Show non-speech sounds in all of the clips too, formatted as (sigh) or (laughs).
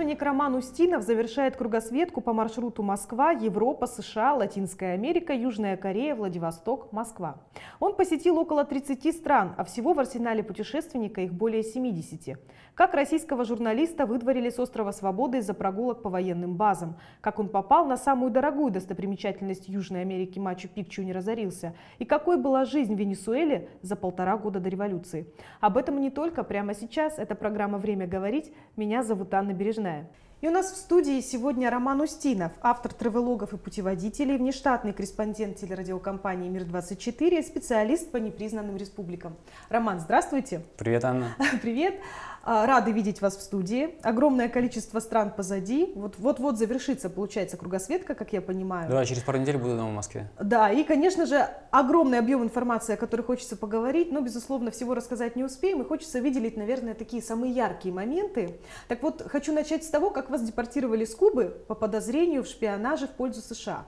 Путешественник Роман Устинов завершает кругосветку по маршруту Москва, Европа, США, Латинская Америка, Южная Корея, Владивосток, Москва. Он посетил около 30 стран, а всего в арсенале путешественника их более 70. Как российского журналиста выдворили с острова Свободы из-за прогулок по военным базам. Как он попал на самую дорогую достопримечательность Южной Америки Мачу-Пикчу не разорился. И какой была жизнь в Венесуэле за полтора года до революции. Об этом и не только прямо сейчас. Это программа «Время говорить». Меня зовут Анна Бережная. И у нас в студии сегодня Роман Устинов, автор тревелогов и путеводителей, внештатный корреспондент телерадиокомпании «Мир-24», специалист по непризнанным республикам. Роман, здравствуйте. Привет, Анна. (laughs) Привет. А, рады видеть вас в студии. Огромное количество стран позади. Вот вот-вот завершится, получается, кругосветка, как я понимаю. Да, через пару недель буду дома в Москве. Да, и, конечно же, огромный объем информации, о которой хочется поговорить, но, безусловно, всего рассказать не успеем, и хочется выделить, наверное, такие самые яркие моменты. Так вот, хочу начать с того, как вас депортировали с Кубы по подозрению в шпионаже в пользу США.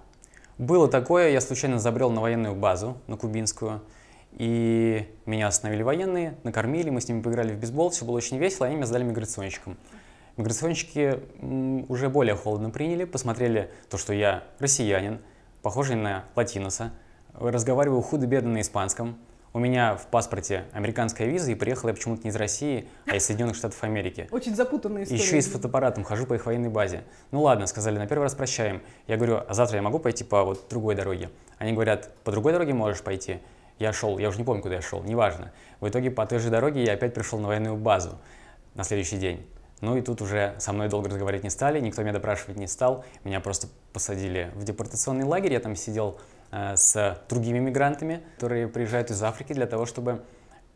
Было такое, я случайно забрел на военную базу, на кубинскую, и меня остановили военные, накормили, мы с ними поиграли в бейсбол, все было очень весело, они меня сдали миграционщикам. Миграционщики уже более холодно приняли, посмотрели то, что я россиянин, похожий на латиноса, разговариваю худо-бедно на испанском, у меня в паспорте американская виза, и приехал я почему-то не из России, а из Соединенных Штатов Америки. Очень запутанная история. Еще и с фотоаппаратом хожу по их военной базе. Ну ладно, сказали, на первый раз прощаем. Я говорю, а завтра я могу пойти по вот другой дороге? Они говорят, по другой дороге можешь пойти. Я шел, я уже не помню, куда я шел, неважно. В итоге по той же дороге я опять пришел на военную базу на следующий день. Ну и тут уже со мной долго разговаривать не стали, никто меня допрашивать не стал. Меня просто посадили в депортационный лагерь, я там сидел э, с другими мигрантами, которые приезжают из Африки для того, чтобы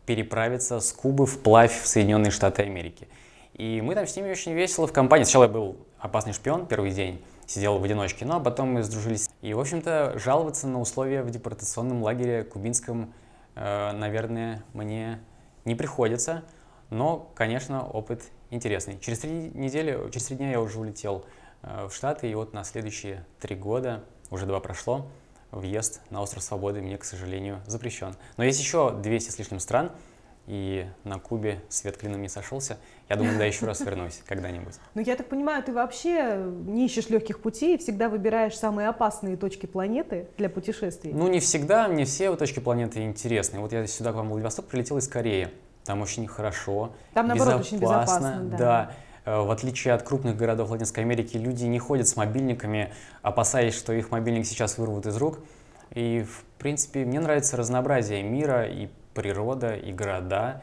переправиться с Кубы вплавь в Соединенные Штаты Америки. И мы там с ними очень весело в компании. Сначала я был опасный шпион первый день, сидел в одиночке, а потом мы сдружились. И, в общем-то, жаловаться на условия в депортационном лагере кубинском, э, наверное, мне не приходится. Но, конечно, опыт интересный. Через три недели, через три дня я уже улетел э, в Штаты, и вот на следующие три года, уже два прошло, въезд на Остров Свободы мне, к сожалению, запрещен. Но есть еще 200 с лишним стран, и на Кубе свет клином не сошелся. Я думаю, да, еще раз вернусь когда-нибудь. Ну, я так понимаю, ты вообще не ищешь легких путей и всегда выбираешь самые опасные точки планеты для путешествий? Ну, не всегда, мне все точки планеты интересны. Вот я сюда к вам в Владивосток прилетел из Кореи. Там очень хорошо, Там, наоборот, безопасно, очень безопасно. Да. да. Э, в отличие от крупных городов Латинской Америки, люди не ходят с мобильниками, опасаясь, что их мобильник сейчас вырвут из рук. И, в принципе, мне нравится разнообразие мира и природа и города,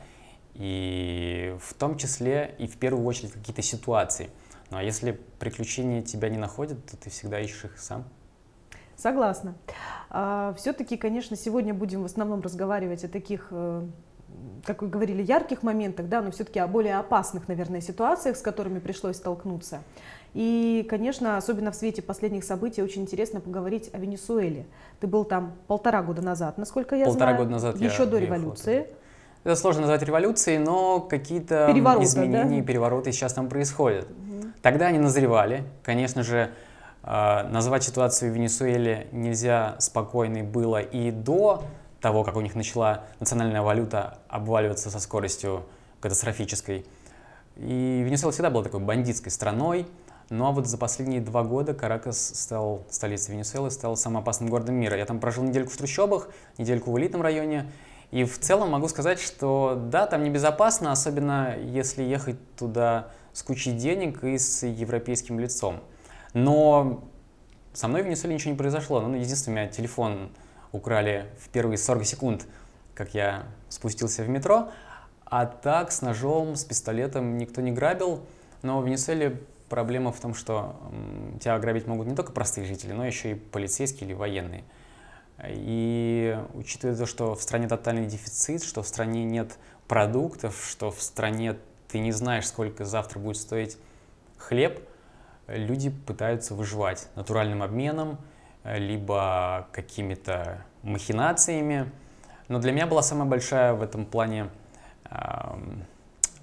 и в том числе и в первую очередь какие-то ситуации. Ну а если приключения тебя не находят, то ты всегда ищешь их сам. Согласна. А, Все-таки, конечно, сегодня будем в основном разговаривать о таких э, как вы говорили, ярких моментах, да, но все-таки о более опасных, наверное, ситуациях, с которыми пришлось столкнуться. И, конечно, особенно в свете последних событий, очень интересно поговорить о Венесуэле. Ты был там полтора года назад, насколько я полтора знаю. года назад Еще до революции. Это сложно назвать революцией, но какие-то изменения и перевороты сейчас там происходят. Угу. Тогда они назревали. Конечно же, а, назвать ситуацию в Венесуэле нельзя спокойной было и до того, как у них начала национальная валюта обваливаться со скоростью катастрофической. И Венесуэла всегда была такой бандитской страной, ну а вот за последние два года Каракас стал столицей Венесуэлы, стал самым опасным городом мира. Я там прожил недельку в трущобах, недельку в элитном районе, и в целом могу сказать, что да, там небезопасно, особенно если ехать туда с кучей денег и с европейским лицом. Но со мной в Венесуэле ничего не произошло. Ну, единственное, у меня телефон украли в первые 40 секунд, как я спустился в метро. А так с ножом, с пистолетом никто не грабил. Но в Венесуэле проблема в том, что тебя ограбить могут не только простые жители, но еще и полицейские или военные. И учитывая то, что в стране тотальный дефицит, что в стране нет продуктов, что в стране ты не знаешь, сколько завтра будет стоить хлеб, люди пытаются выживать натуральным обменом, либо какими-то махинациями. Но для меня была самая большая в этом плане э,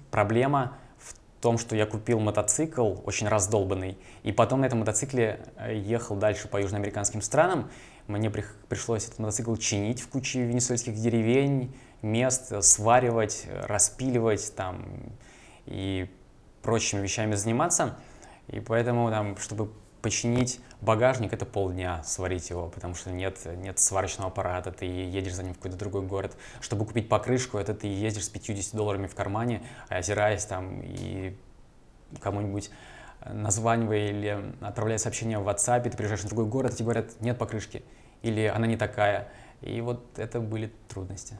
проблема в том, что я купил мотоцикл, очень раздолбанный, и потом на этом мотоцикле э, ехал дальше по южноамериканским странам. Мне при, пришлось этот мотоцикл чинить в куче венесуэльских деревень, мест, сваривать, распиливать там и прочими вещами заниматься. И поэтому, там, чтобы починить багажник, это полдня сварить его, потому что нет, нет сварочного аппарата, ты едешь за ним в какой-то другой город. Чтобы купить покрышку, это ты ездишь с 50 долларами в кармане, озираясь там и кому-нибудь названивая или отправляя сообщение в WhatsApp, ты приезжаешь в другой город, и тебе говорят, нет покрышки, или она не такая. И вот это были трудности.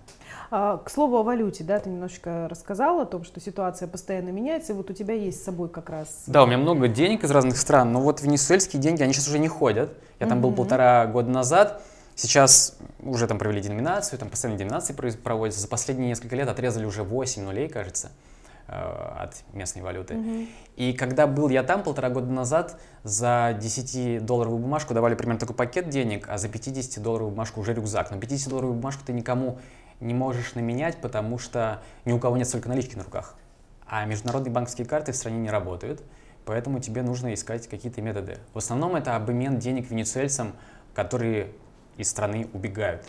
А, к слову о валюте, да, ты немножечко рассказал о том, что ситуация постоянно меняется, и вот у тебя есть с собой как раз... Да, у меня много денег из разных стран, но вот венесуэльские деньги, они сейчас уже не ходят. Я там был полтора года назад, сейчас уже там провели деноминацию, там постоянно деноминации проводятся. За последние несколько лет отрезали уже 8 нулей, кажется. От местной валюты. Mm-hmm. И когда был я там полтора года назад, за 10-долларовую бумажку давали примерно такой пакет денег, а за 50-долларовую бумажку уже рюкзак. Но 50-долларовую бумажку ты никому не можешь наменять, потому что ни у кого нет столько налички на руках. А международные банковские карты в стране не работают, поэтому тебе нужно искать какие-то методы. В основном это обмен денег венесуэльцам, которые из страны убегают.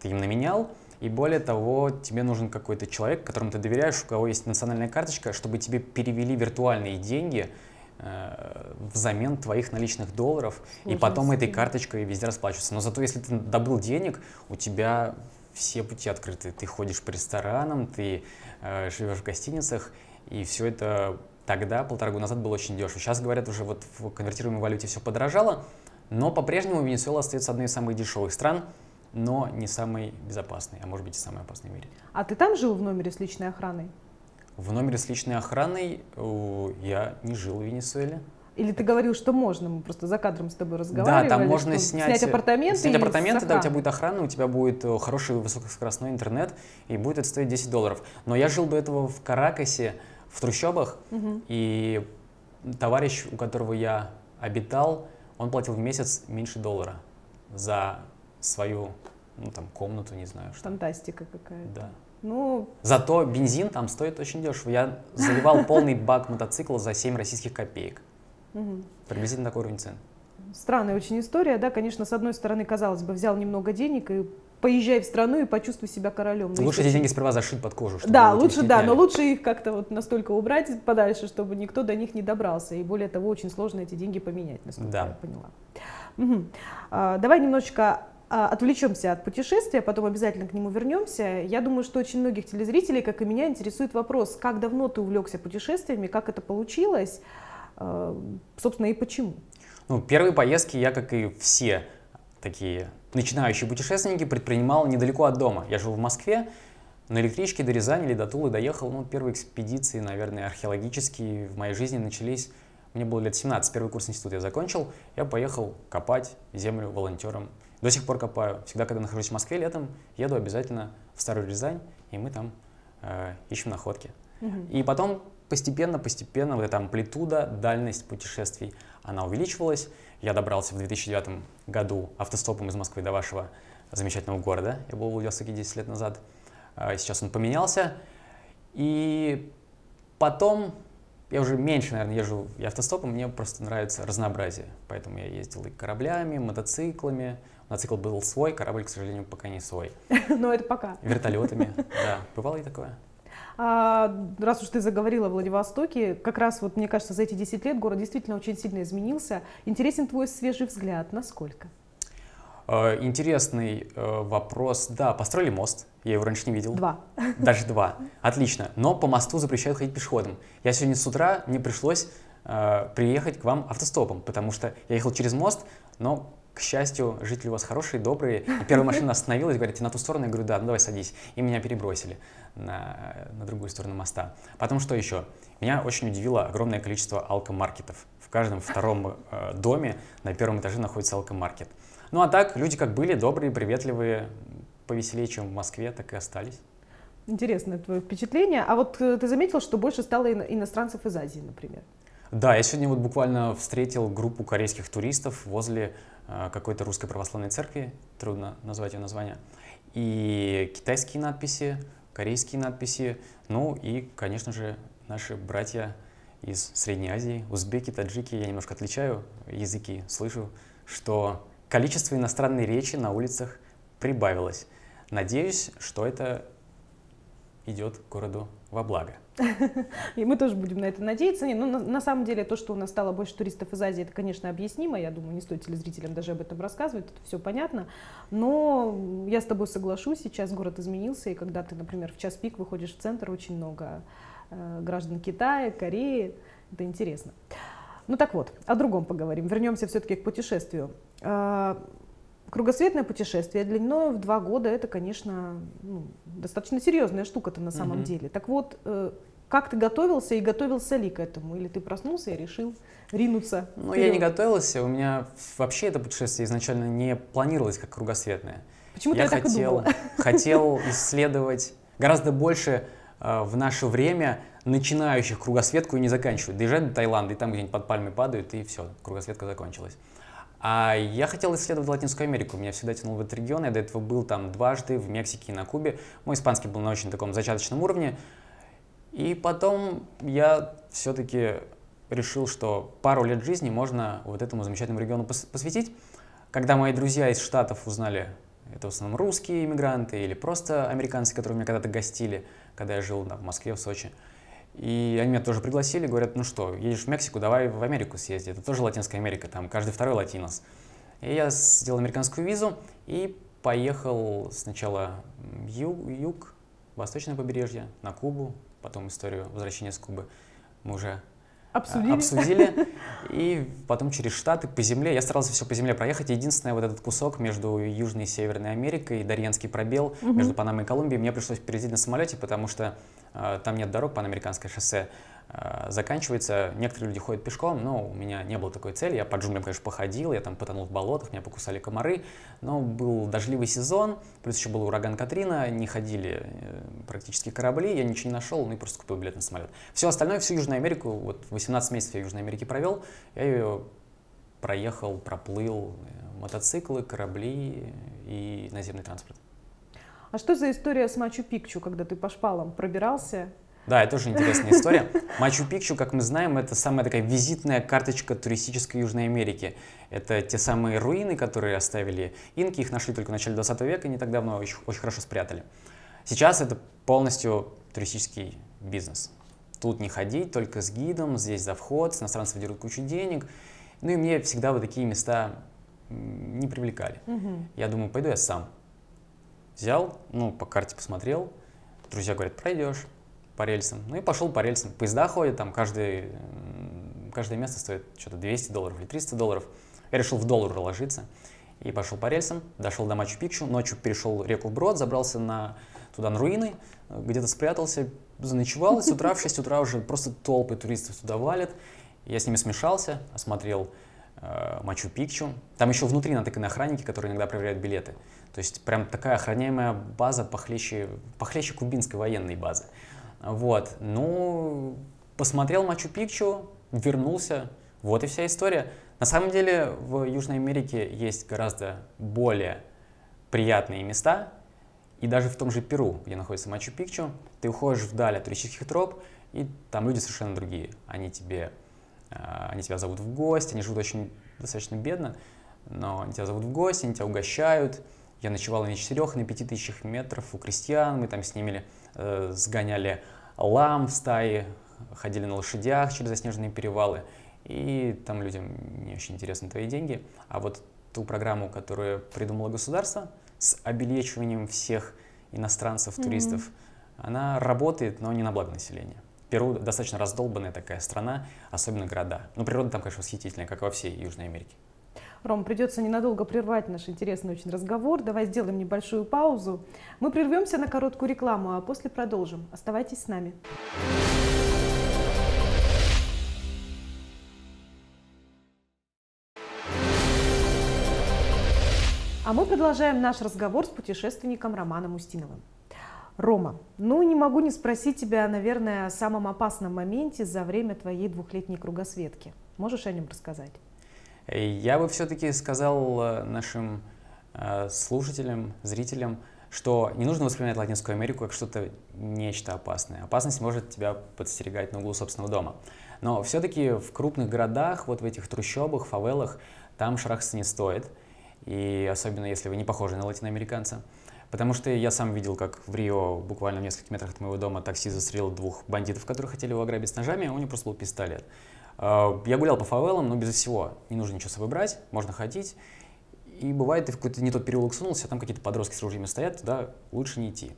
Ты им наменял, и более того, тебе нужен какой-то человек, которому ты доверяешь, у кого есть национальная карточка, чтобы тебе перевели виртуальные деньги э, взамен твоих наличных долларов, Ужас. и потом этой карточкой везде расплачиваться. Но зато если ты добыл денег, у тебя все пути открыты. Ты ходишь по ресторанам, ты э, живешь в гостиницах, и все это тогда, полтора года назад, было очень дешево. Сейчас, говорят, уже вот в конвертируемой валюте все подорожало, но по-прежнему Венесуэла остается одной из самых дешевых стран – но не самый безопасный, а может быть и самый опасный в мире. А ты там жил в номере с личной охраной? В номере с личной охраной я не жил в Венесуэле. Или ты говорил, что можно, мы просто за кадром с тобой разговаривали. Да, там можно снять, снять апартаменты. Снять апартаменты, да, у тебя будет охрана, у тебя будет э, хороший высокоскоростной интернет, и будет это стоить 10 долларов. Но я жил до этого в Каракасе, в трущобах, угу. и товарищ, у которого я обитал, он платил в месяц меньше доллара за свою, ну, там, комнату, не знаю. Что. Фантастика какая-то. Да. Ну... Зато бензин там стоит очень дешево. Я заливал (laughs) полный бак мотоцикла за 7 российских копеек. Приблизительно такой уровень цен. Странная очень история, да, конечно, с одной стороны, казалось бы, взял немного денег и поезжай в страну и почувствуй себя королем. Но лучше эти деньги сперва зашить под кожу. Чтобы да, лучше, да, но лучше их как-то вот настолько убрать подальше, чтобы никто до них не добрался. И более того, очень сложно эти деньги поменять, насколько да. я поняла. Угу. А, давай немножечко отвлечемся от путешествия, потом обязательно к нему вернемся. Я думаю, что очень многих телезрителей, как и меня, интересует вопрос, как давно ты увлекся путешествиями, как это получилось, а, собственно, и почему. Ну, первые поездки я, как и все такие начинающие путешественники, предпринимал недалеко от дома. Я жил в Москве, на электричке до Рязани или до Тулы доехал. Ну, первые экспедиции, наверное, археологические в моей жизни начались мне было лет 17, первый курс института я закончил, я поехал копать землю волонтером до сих пор копаю. Всегда, когда нахожусь в Москве летом, еду обязательно в Старую Рязань, и мы там э, ищем находки. Угу. И потом постепенно, постепенно вот эта амплитуда, дальность путешествий, она увеличивалась. Я добрался в 2009 году автостопом из Москвы до вашего замечательного города. Я был в Владивостоке 10 лет назад. Э, сейчас он поменялся. И потом я уже меньше, наверное, езжу и автостопом, мне просто нравится разнообразие. Поэтому я ездил и кораблями, мотоциклами, Мотоцикл был свой, корабль, к сожалению, пока не свой. (laughs) Но это пока. Вертолетами, (laughs) да. Бывало и такое. А, раз уж ты заговорила о Владивостоке, как раз вот мне кажется, за эти 10 лет город действительно очень сильно изменился. Интересен твой свежий взгляд, насколько? А, интересный э, вопрос. Да, построили мост. Я его раньше не видел. Два. (laughs) Даже два. Отлично. Но по мосту запрещают ходить пешеходом. Я сегодня с утра, мне пришлось э, приехать к вам автостопом, потому что я ехал через мост, но к счастью, жители у вас хорошие, добрые. И первая машина остановилась, говорит, на ту сторону? Я говорю, да, ну давай садись. И меня перебросили на, на другую сторону моста. Потом что еще? Меня очень удивило огромное количество алкомаркетов. В каждом втором э, доме на первом этаже находится алкомаркет. Ну а так, люди как были, добрые, приветливые, повеселее, чем в Москве, так и остались. Интересное твое впечатление. А вот э, ты заметил, что больше стало иностранцев из Азии, например? Да, я сегодня вот буквально встретил группу корейских туристов возле какой-то русской православной церкви, трудно назвать ее название, и китайские надписи, корейские надписи, ну и, конечно же, наши братья из Средней Азии, узбеки, таджики, я немножко отличаю языки, слышу, что количество иностранной речи на улицах прибавилось. Надеюсь, что это идет к городу во благо. (laughs) И мы тоже будем на это надеяться. Не, ну, на, самом деле, то, что у нас стало больше туристов из Азии, это, конечно, объяснимо. Я думаю, не стоит телезрителям даже об этом рассказывать, это все понятно. Но я с тобой соглашусь, сейчас город изменился, и когда ты, например, в час пик выходишь в центр, очень много э, граждан Китая, Кореи. Это интересно. Ну так вот, о другом поговорим. Вернемся все-таки к путешествию. Кругосветное путешествие длиной в два года это, конечно, ну, достаточно серьезная штука-то на самом mm-hmm. деле. Так вот, э, как ты готовился и готовился ли к этому? Или ты проснулся и решил ринуться? Ну, вперед? я не готовился. У меня вообще это путешествие изначально не планировалось как кругосветное. Почему я ты хотел, так и думала? (laughs) хотел исследовать гораздо больше э, в наше время начинающих кругосветку и не заканчивают. Доезжают до Таиланда, и там где-нибудь под пальмой падают, и все, кругосветка закончилась. А я хотел исследовать Латинскую Америку. Меня всегда тянул в этот регион. Я до этого был там дважды, в Мексике и на Кубе. Мой испанский был на очень таком зачаточном уровне. И потом я все-таки решил, что пару лет жизни можно вот этому замечательному региону посвятить. Когда мои друзья из Штатов узнали, это в основном русские иммигранты или просто американцы, которые меня когда-то гостили, когда я жил там, в Москве, в Сочи, и они меня тоже пригласили, говорят, ну что, едешь в Мексику, давай в Америку съезди. Это тоже Латинская Америка, там каждый второй латинос. И я сделал американскую визу и поехал сначала юг, юг, восточное побережье, на Кубу, потом историю возвращения с Кубы мы уже обсудили. обсудили. (laughs) И потом через Штаты по земле. Я старался все по земле проехать. Единственное, вот этот кусок между Южной и Северной Америкой, Дарьянский пробел, угу. между Панамой и Колумбией, мне пришлось перейти на самолете, потому что там нет дорог, панамериканское шоссе э, заканчивается. Некоторые люди ходят пешком, но у меня не было такой цели. Я по джунглям, конечно, походил, я там потонул в болотах, меня покусали комары. Но был дождливый сезон, плюс еще был ураган Катрина, не ходили э, практически корабли, я ничего не нашел, ну и просто купил билет на самолет. Все остальное, всю Южную Америку, вот 18 месяцев я в Южной Америке провел, я ее проехал, проплыл, э, мотоциклы, корабли и наземный транспорт. А что за история с Мачу-Пикчу, когда ты по шпалам пробирался? Да, это тоже интересная история. (laughs) Мачу-Пикчу, как мы знаем, это самая такая визитная карточка туристической Южной Америки. Это те самые руины, которые оставили инки, их нашли только в начале 20 века, не так давно, очень, очень хорошо спрятали. Сейчас это полностью туристический бизнес. Тут не ходить, только с гидом, здесь за вход, с иностранцев дерут кучу денег. Ну и мне всегда вот такие места не привлекали. Угу. Я думаю, пойду я сам. Взял, ну, по карте посмотрел, друзья говорят, пройдешь по рельсам. Ну и пошел по рельсам. Поезда ходят, там каждый, каждое место стоит что-то 200 долларов или 300 долларов. Я решил в доллар ложиться и пошел по рельсам, дошел до Мачу-Пикчу, ночью перешел реку Брод, забрался на, туда на руины, где-то спрятался, заночевал, и с утра в 6 утра уже просто толпы туристов туда валят. Я с ними смешался, осмотрел э, Мачу-Пикчу. Там еще внутри натыканы охранники, которые иногда проверяют билеты. То есть прям такая охраняемая база похлеще, похлеще кубинской военной базы. Вот, ну, посмотрел Мачу-Пикчу, вернулся, вот и вся история. На самом деле в Южной Америке есть гораздо более приятные места, и даже в том же Перу, где находится Мачу-Пикчу, ты уходишь вдаль от туристических троп, и там люди совершенно другие. Они тебе, а, они тебя зовут в гости, они живут очень достаточно бедно, но они тебя зовут в гости, они тебя угощают. Я ночевал на четырех, на пяти тысячах метров у крестьян, мы там с ними э, сгоняли лам в стае, ходили на лошадях через заснеженные перевалы, и там людям не очень интересны твои деньги. А вот ту программу, которую придумало государство с обелечиванием всех иностранцев, туристов, mm-hmm. она работает, но не на благо населения. Перу достаточно раздолбанная такая страна, особенно города. Но природа там, конечно, восхитительная, как во всей Южной Америке. Ром, придется ненадолго прервать наш интересный очень разговор. Давай сделаем небольшую паузу. Мы прервемся на короткую рекламу, а после продолжим. Оставайтесь с нами. А мы продолжаем наш разговор с путешественником Романом Устиновым. Рома, ну не могу не спросить тебя, наверное, о самом опасном моменте за время твоей двухлетней кругосветки. Можешь о нем рассказать? Я бы все-таки сказал э, нашим э, слушателям, зрителям, что не нужно воспринимать Латинскую Америку как что-то нечто опасное. Опасность может тебя подстерегать на углу собственного дома. Но все-таки в крупных городах, вот в этих трущобах, фавелах, там шарахаться не стоит. И особенно если вы не похожи на латиноамериканца. Потому что я сам видел, как в Рио, буквально в нескольких метрах от моего дома, такси застрелил двух бандитов, которые хотели его ограбить с ножами, а у него просто был пистолет. А, я гулял по фавелам, но без всего. Не нужно ничего с собой брать, можно ходить. И бывает, ты в какой-то не тот переулок сунулся, а там какие-то подростки с ружьями стоят, туда лучше не идти.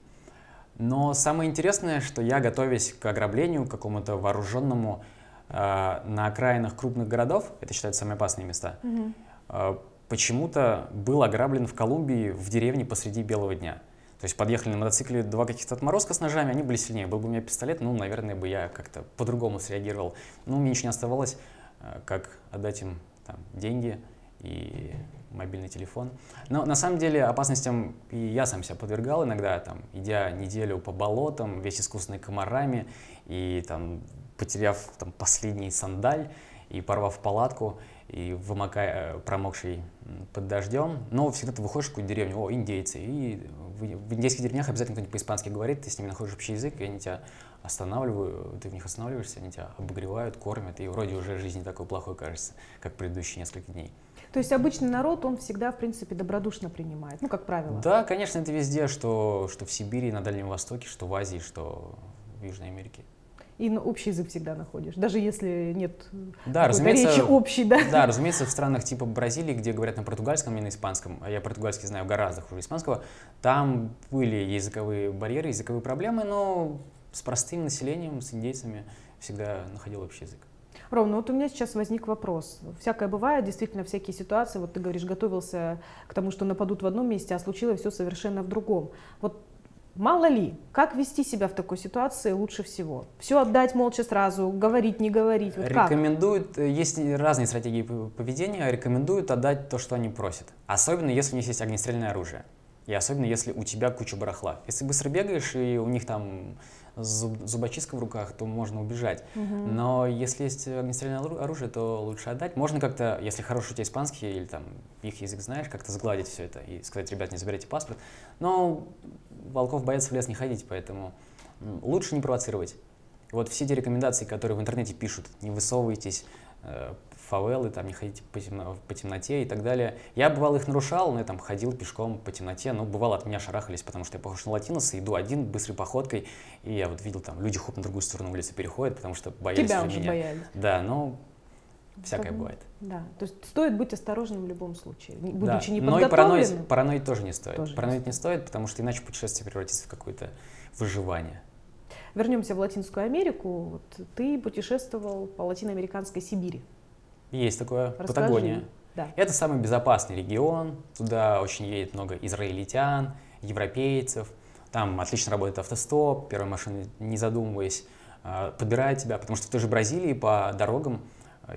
Но самое интересное, что я, готовясь к ограблению, к какому-то вооруженному э, на окраинах крупных городов, это считается самые опасные места, mm-hmm. э, почему-то был ограблен в Колумбии в деревне посреди белого дня. То есть подъехали на мотоцикле два каких-то отморозка с ножами, они были сильнее. Был бы у меня пистолет, ну, наверное, бы я как-то по-другому среагировал. Ну, мне ничего не оставалось, э, как отдать им там, деньги и мобильный телефон. Но на самом деле опасностям и я сам себя подвергал иногда, там, идя неделю по болотам, весь искусственный комарами, и там, потеряв там, последний сандаль и порвав палатку, и вымокая, промокший под дождем, но всегда ты выходишь в какую-то деревню, о, индейцы, и в, в индейских деревнях обязательно кто-нибудь по-испански говорит, ты с ними находишь общий язык, и они тебя останавливают, ты в них останавливаешься, они тебя обогревают, кормят, и вроде уже жизнь не такой плохой кажется, как предыдущие несколько дней. То есть обычный народ, он всегда, в принципе, добродушно принимает, ну, как правило. Да, конечно, это везде, что, что в Сибири, на Дальнем Востоке, что в Азии, что в Южной Америке. И общий язык всегда находишь, даже если нет да, разумеется, речи общей, да? Да, разумеется, в странах типа Бразилии, где говорят на португальском и на испанском, а я португальский знаю гораздо хуже испанского, там были языковые барьеры, языковые проблемы, но с простым населением, с индейцами всегда находил общий язык. Ровно, вот у меня сейчас возник вопрос. Всякое бывает, действительно, всякие ситуации. Вот ты говоришь, готовился к тому, что нападут в одном месте, а случилось все совершенно в другом. Вот Мало ли, как вести себя в такой ситуации лучше всего? Все отдать молча сразу, говорить, не говорить. Вот рекомендуют, как? есть разные стратегии поведения, рекомендуют отдать то, что они просят. Особенно, если у них есть огнестрельное оружие. И особенно, если у тебя куча барахла. Если быстро бегаешь, и у них там зуб, зубочистка в руках, то можно убежать. Угу. Но если есть огнестрельное оружие, то лучше отдать. Можно как-то, если хороший у тебя испанский или там их язык знаешь, как-то сгладить все это и сказать, ребят, не забирайте паспорт. Но волков боятся в лес не ходить, поэтому лучше не провоцировать. Вот все эти рекомендации, которые в интернете пишут, не высовывайтесь, э, фавелы, там не ходите по, темно, по темноте и так далее. Я бывал их нарушал, но я там ходил пешком по темноте, но бывало от меня шарахались, потому что я похож на латиноса, иду один быстрой походкой, и я вот видел там люди хоп на другую сторону улицы переходят, потому что боялись Тебя уже меня. боялись. Да, но всякое бывает. Да, то есть стоит быть осторожным в любом случае, будучи да. не Но и параноить, параноить тоже не стоит. Тоже параноить не стоит, потому что иначе путешествие превратится в какое-то выживание. Вернемся в Латинскую Америку. Вот ты путешествовал по латиноамериканской Сибири. Есть такое, Расскажи. Патагония. Да. Это самый безопасный регион, туда очень едет много израильтян, европейцев, там отлично работает автостоп, первая машина, не задумываясь, а, подбирает тебя, потому что в той же Бразилии по дорогам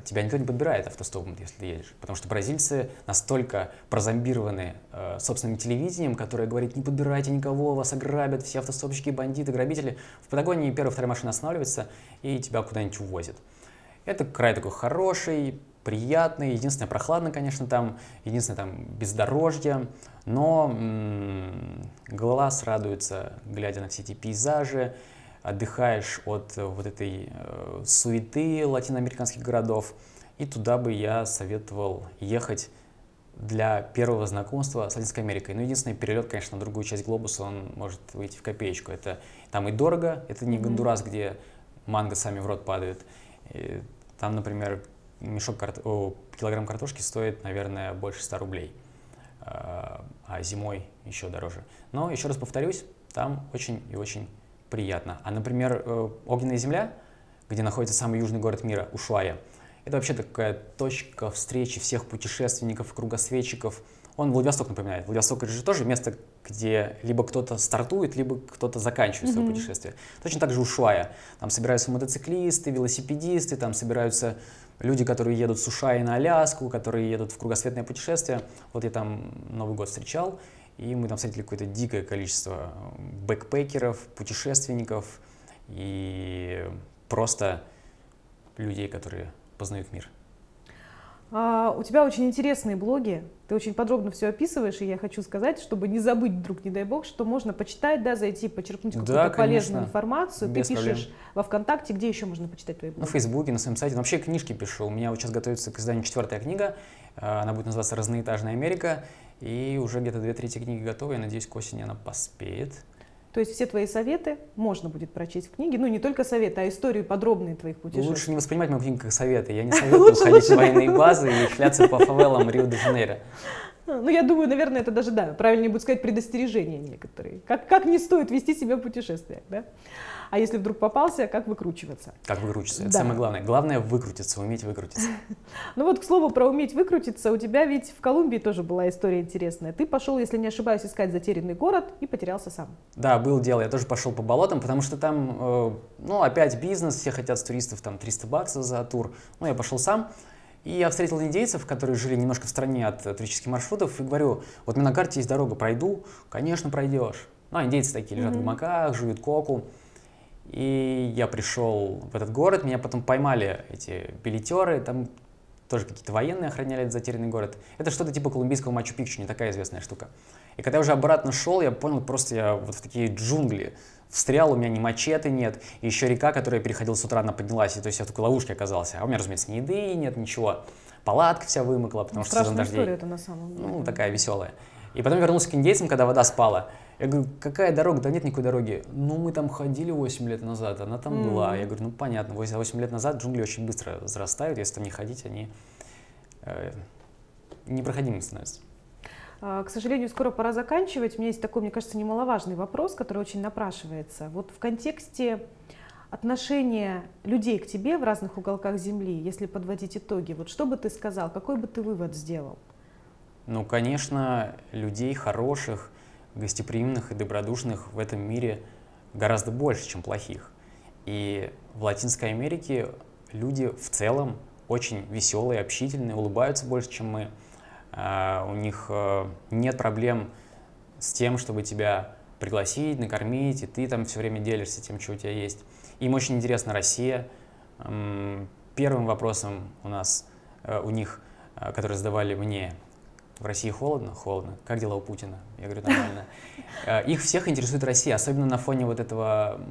тебя никто не подбирает автостопом, если ты едешь, потому что бразильцы настолько прозомбированы э, собственным телевидением, которое говорит, не подбирайте никого, вас ограбят, все автостопщики, бандиты, грабители. В Патагонии первая, вторая машина останавливается и тебя куда-нибудь увозят. Это край такой хороший, приятный, единственное прохладно, конечно, там, единственное там бездорожье, но м-м, глаз радуется, глядя на все эти пейзажи, отдыхаешь от вот этой э, суеты латиноамериканских городов, и туда бы я советовал ехать для первого знакомства с Латинской Америкой. Но единственный перелет, конечно, на другую часть глобуса, он может выйти в копеечку. Это там и дорого, это не Гондурас, где манго сами в рот падают, и там, например, мешок карт... О, килограмм картошки стоит, наверное, больше 100 рублей, а, а зимой еще дороже. Но, еще раз повторюсь, там очень и очень приятно. А, например, э, Огненная земля, где находится самый южный город мира, Ушуая, это вообще такая точка встречи всех путешественников, кругосветчиков, он Владивосток напоминает. Владивосток это же тоже место, где либо кто-то стартует, либо кто-то заканчивает mm-hmm. свое путешествие. Точно так же у Шуая. Там собираются мотоциклисты, велосипедисты, там собираются люди, которые едут с Ушаи на Аляску, которые едут в кругосветное путешествие. Вот я там Новый год встречал, и мы там встретили какое-то дикое количество бэкпекеров, путешественников и просто людей, которые познают мир. А, у тебя очень интересные блоги, ты очень подробно все описываешь, и я хочу сказать, чтобы не забыть вдруг, не дай бог, что можно почитать, да, зайти, почерпнуть какую-то да, полезную информацию. Без ты пишешь проблем. во ВКонтакте, где еще можно почитать твои блоги? На Фейсбуке, на своем сайте. вообще книжки пишу. У меня вот сейчас готовится к изданию четвертая книга, а, она будет называться «Разноэтажная Америка». И уже где-то две трети книги готовы, я надеюсь, к осени она поспеет. То есть все твои советы можно будет прочесть в книге, ну не только советы, а истории подробные твоих путешествий. Лучше не воспринимать мою книгу как советы, я не (laughs) советую ходить в военные базы и шляться по фавелам Рио-де-Жанейро. Ну, я думаю, наверное, это даже, да, правильнее будет сказать предостережения некоторые. Как, как не стоит вести себя в путешествиях, да? А если вдруг попался, как выкручиваться? Как выкручиваться? Это да. самое главное. Главное выкрутиться, уметь выкрутиться. (laughs) Ну вот, к слову, про уметь выкрутиться, у тебя ведь в Колумбии тоже была история интересная. Ты пошел, если не ошибаюсь, искать затерянный город и потерялся сам. Да, был дело. Я тоже пошел по болотам, потому что там, э, ну, опять бизнес, все хотят с туристов там 300 баксов за тур. Ну, я пошел сам. И я встретил индейцев, которые жили немножко в стороне от туристических маршрутов, и говорю, вот меня на карте есть дорога, пройду, конечно, пройдешь. Ну, а индейцы такие лежат mm-hmm. в гамаках, жуют коку. И я пришел в этот город, меня потом поймали эти билетеры, там тоже какие-то военные охраняли этот затерянный город. Это что-то типа колумбийского Мачу-Пикчу, не такая известная штука. И когда я уже обратно шел, я понял, просто я вот в такие джунгли встрял, у меня ни мачете нет, и еще река, которую я переходил с утра, она поднялась, и то есть я в такой ловушке оказался. А у меня, разумеется, ни еды нет, ничего. Палатка вся вымокла, потому ну, что сезон дождей. это на самом деле. Ну, такая веселая. И потом вернулся к индейцам, когда вода спала. Я говорю, какая дорога? Да нет никакой дороги. Ну, мы там ходили 8 лет назад, она там mm. была. Я говорю, ну, понятно, 8, 8 лет назад джунгли очень быстро зарастают, если там не ходить, они э, непроходимыми становятся. А, к сожалению, скоро пора заканчивать. У меня есть такой, мне кажется, немаловажный вопрос, который очень напрашивается. Вот в контексте отношения людей к тебе в разных уголках Земли, если подводить итоги, вот что бы ты сказал, какой бы ты вывод сделал? Ну, конечно, людей хороших, гостеприимных и добродушных в этом мире гораздо больше, чем плохих. И в Латинской Америке люди в целом очень веселые, общительные, улыбаются больше, чем мы. Uh, у них uh, нет проблем с тем, чтобы тебя пригласить, накормить, и ты там все время делишься тем, что у тебя есть. Им очень интересна Россия. Первым вопросом у нас, uh, у них, который задавали мне, в России холодно? Холодно. Как дела у Путина? Я говорю, нормально. (laughs) Э, их всех интересует Россия, особенно на фоне вот этого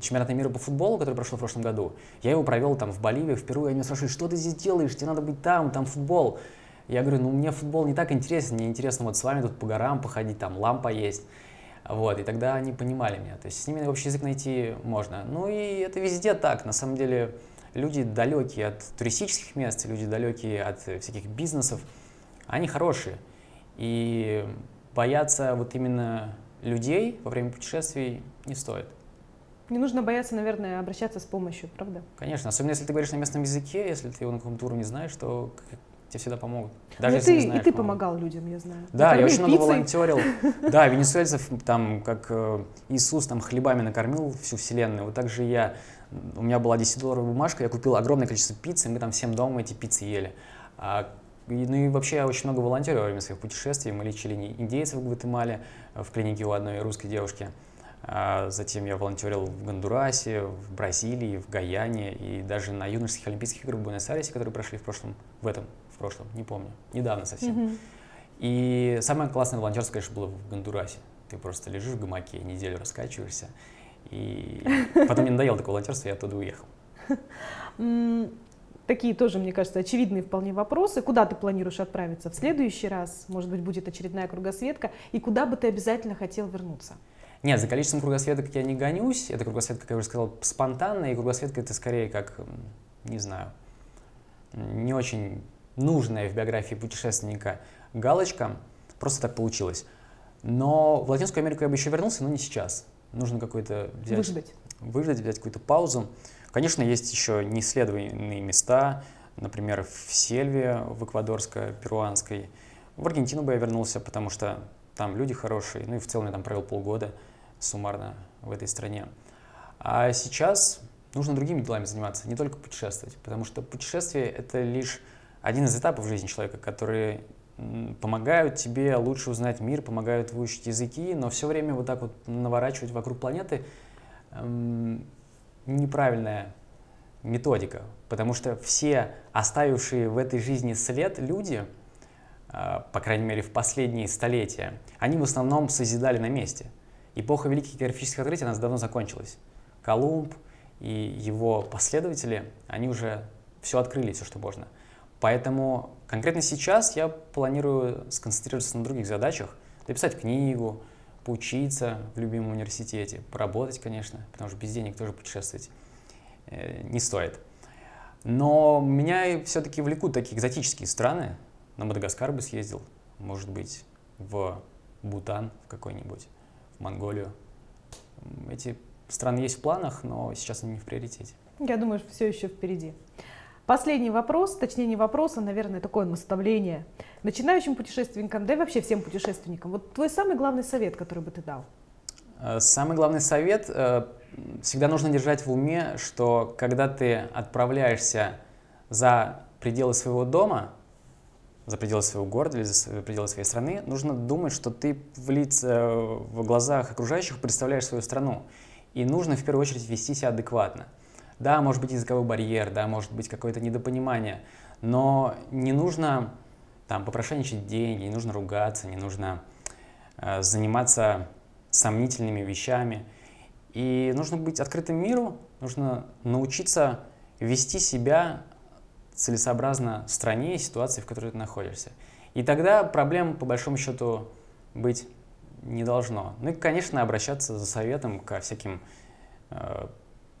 чемпионата мира по футболу, который прошел в прошлом году. Я его провел там в Боливии, в Перу, и они меня спрашивают, что ты здесь делаешь, тебе надо быть там, там футбол. Я говорю, ну мне футбол не так интересен, мне интересно вот с вами тут по горам походить, там лампа есть. Вот, и тогда они понимали меня. То есть с ними общий язык найти можно. Ну и это везде так. На самом деле люди далекие от туристических мест, люди далекие от всяких бизнесов, они хорошие. И бояться вот именно людей во время путешествий не стоит. Не нужно бояться, наверное, обращаться с помощью, правда? Конечно, особенно если ты говоришь на местном языке, если ты его на каком-то уровне знаешь, то тебе всегда помогут. Даже ну, ты, не знаешь, и ты помогал людям, я знаю. Да, я очень много волонтерил. (laughs) Да, венесуэльцев там, как э, Иисус там хлебами накормил всю вселенную, вот так же я, у меня была 10-долларовая бумажка, я купил огромное количество пиццы, мы там всем дома эти пиццы ели. А ну и вообще я очень много волонтерил во время своих путешествий. Мы лечили индейцев в Гватемале, э, в клинике у одной русской девушки. А затем я волонтерил в Гондурасе, в Бразилии, в Гаяне и даже на юношеских Олимпийских играх в Буэнос-Айресе, которые прошли в прошлом, в этом, в прошлом, не помню, недавно совсем. Mm-hmm. И самое классное волонтерство, конечно, было в Гондурасе. Ты просто лежишь в гамаке, неделю раскачиваешься, и потом мне надоело такое волонтерство, я оттуда уехал. (laughs) Такие тоже, мне кажется, очевидные вполне вопросы. Куда ты планируешь отправиться в следующий раз? Может быть, будет очередная кругосветка? И куда бы ты обязательно хотел вернуться? Нет, за количеством кругосветок я не гонюсь. Это кругосветка, как я уже сказал, спонтанная. И кругосветка это скорее как, не знаю, не очень нужная в биографии путешественника галочка. Просто так получилось. Но в Латинскую Америку я бы еще вернулся, но не сейчас. Нужно какой-то взять... Выждать. Выждать, взять какую-то паузу. Конечно, есть еще неисследованные места, например, в Сельве, в эквадорско-перуанской. В Аргентину бы я вернулся, потому что там люди хорошие, ну и в целом я там провел полгода суммарно в этой стране. А сейчас нужно другими делами заниматься, не только путешествовать, потому что путешествие — это лишь один из этапов жизни человека, которые помогают тебе лучше узнать мир, помогают выучить языки, но все время вот так вот наворачивать вокруг планеты эм, неправильная методика, потому что все оставившие в этой жизни след люди, а, по крайней мере в последние столетия, они в основном созидали на месте. Эпоха великих географических открытий у нас давно закончилась. Колумб и его последователи, они уже все открыли, все, что можно. Поэтому конкретно сейчас я планирую сконцентрироваться на других задачах, написать книгу, поучиться в любимом университете, поработать, конечно, потому что без денег тоже путешествовать э, не стоит. Но меня все-таки влекут такие экзотические страны. На Мадагаскар бы съездил, может быть, в Бутан в какой-нибудь, в Монголию. Эти страны есть в планах, но сейчас они не в приоритете. Я думаю, все еще впереди. Последний вопрос, точнее не вопрос, а, наверное, такое наставление начинающим путешественникам, да и вообще всем путешественникам. Вот твой самый главный совет, который бы ты дал? Э, самый главный совет э, всегда нужно держать в уме, что когда ты отправляешься за пределы своего дома, за пределы своего города или за пределы своей страны, нужно думать, что ты в, лиц, в глазах окружающих представляешь свою страну. И нужно в первую очередь вести себя адекватно. Да, может быть языковой барьер, да, может быть какое-то недопонимание, но не нужно там попрошайничать деньги, не нужно ругаться, не нужно э, заниматься сомнительными вещами. И нужно быть открытым миру, нужно научиться вести себя целесообразно в стране и ситуации, в которой ты находишься. И тогда проблем, по большому счету, быть не должно. Ну и, конечно, обращаться за советом ко всяким э,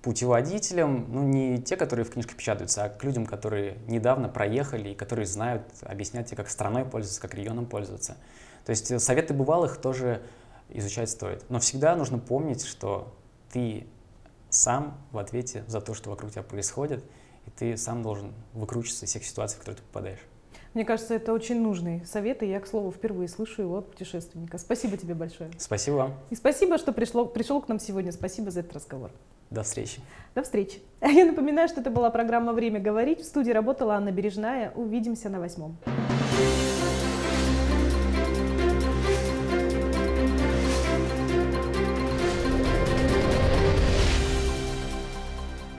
путеводителям, ну не те, которые в книжках печатаются, а к людям, которые недавно проехали и которые знают, объяснять тебе, как страной пользоваться, как регионом пользоваться. То есть советы бывалых тоже изучать стоит. Но всегда нужно помнить, что ты сам в ответе за то, что вокруг тебя происходит, и ты сам должен выкручиваться из всех ситуаций, в которые ты попадаешь. Мне кажется, это очень нужный совет, и я, к слову, впервые слышу его от путешественника. Спасибо тебе большое. Спасибо вам. И спасибо, что пришло, пришел к нам сегодня. Спасибо за этот разговор. До встречи. До встречи. (laughs) Я напоминаю, что это была программа «Время говорить». В студии работала Анна Бережная. Увидимся на восьмом.